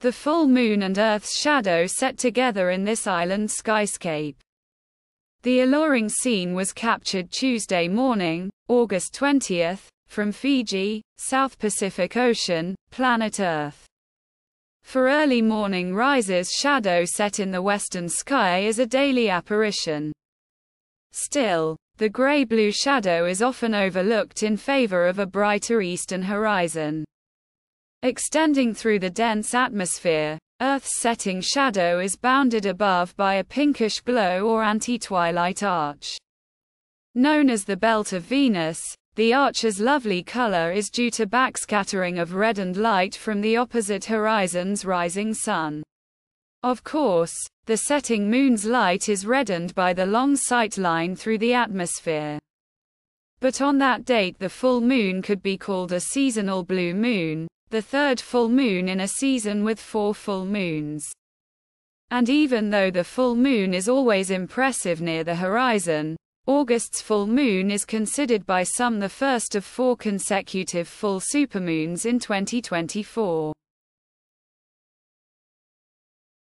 The full moon and Earth's shadow set together in this island skyscape. The alluring scene was captured Tuesday morning, August 20th, from Fiji, South Pacific Ocean, planet Earth. For early morning rises shadow set in the western sky is a daily apparition. Still, the gray-blue shadow is often overlooked in favor of a brighter eastern horizon. Extending through the dense atmosphere, Earth's setting shadow is bounded above by a pinkish glow or anti-twilight arch. Known as the Belt of Venus, the arch's lovely color is due to backscattering of reddened light from the opposite horizon's rising sun. Of course, the setting moon's light is reddened by the long sight line through the atmosphere. But on that date the full moon could be called a seasonal blue moon, the third full moon in a season with four full moons. And even though the full moon is always impressive near the horizon, August's full moon is considered by some the first of four consecutive full supermoons in 2024.